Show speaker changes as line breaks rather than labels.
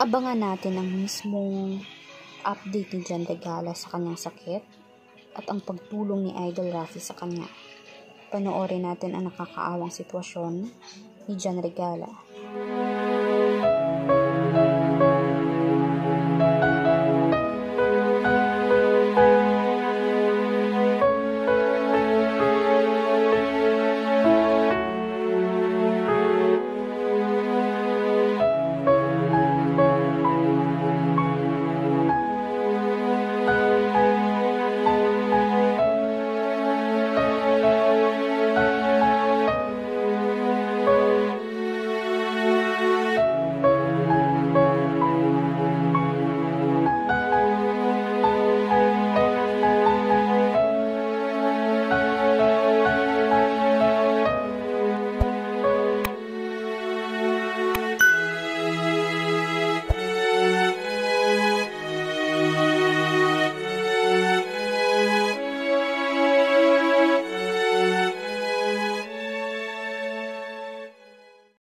Abangan natin ang mismong update ni John Regala sa kanyang sakit at ang pagtulong ni Idol Rafi sa kanya. Panoorin natin ang nakakaawang sitwasyon ni John Regala.